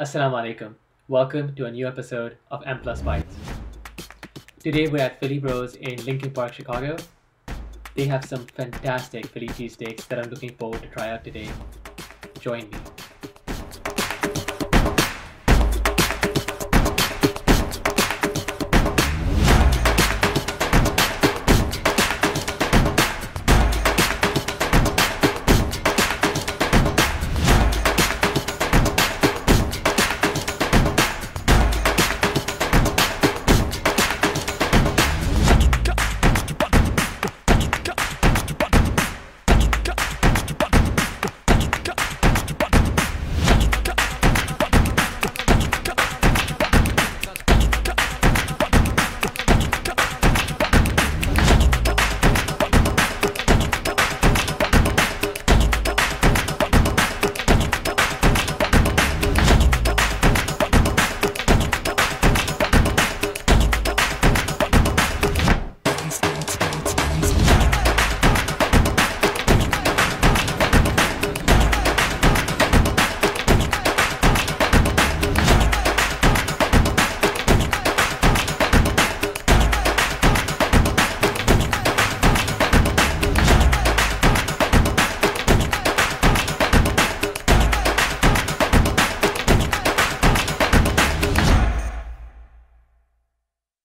Assalamu alaikum. Welcome to a new episode of M Plus Bites. Today we're at Philly Bros in Lincoln Park, Chicago. They have some fantastic Philly cheesesteaks that I'm looking forward to try out today. Join me.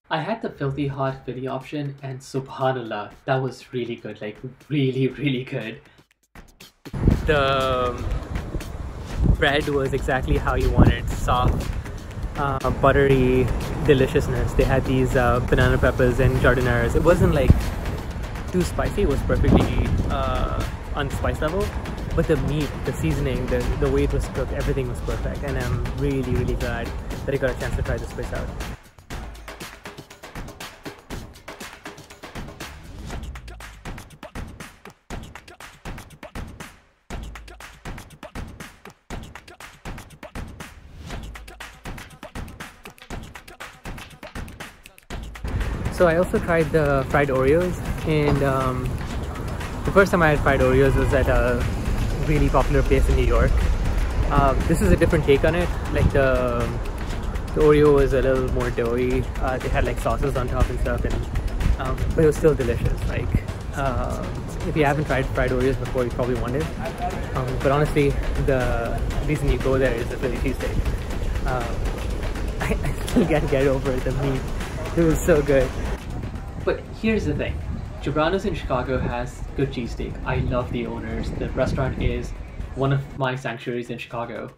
I had the filthy hot Philly option and subhanallah, that was really good, like really, really good. The bread was exactly how you wanted, soft, uh, buttery deliciousness. They had these uh, banana peppers and jardinieres. It wasn't like too spicy, it was perfectly uh, on spice level. But the meat, the seasoning, the, the way it was cooked, everything was perfect. And I'm really, really glad that I got a chance to try this place out. So I also tried the fried Oreos and um, the first time I had fried Oreos was at a really popular place in New York. Um, this is a different take on it. Like the, the Oreo was a little more doughy. Uh, they had like sauces on top and stuff, and um, but it was still delicious. Like uh, if you haven't tried fried Oreos before, you probably want it. Um, but honestly, the reason you go there is the Philly cheesesteak. Um, I, I still can't get over the meat. It was so good. But here's the thing. Gibrano's in Chicago has good cheesesteak. I love the owners. The restaurant is one of my sanctuaries in Chicago.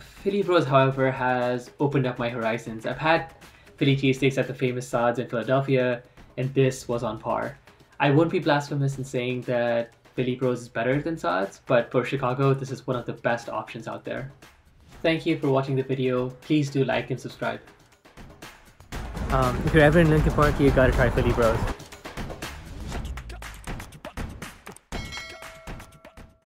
Philly Bros, however, has opened up my horizons. I've had Philly cheesesteaks at the famous Saad's in Philadelphia, and this was on par. I won't be blasphemous in saying that Philly Bros is better than Saad's, but for Chicago, this is one of the best options out there. Thank you for watching the video. Please do like and subscribe. Um, if you're ever in Lincoln Park, you gotta try Philly Bros.